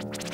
you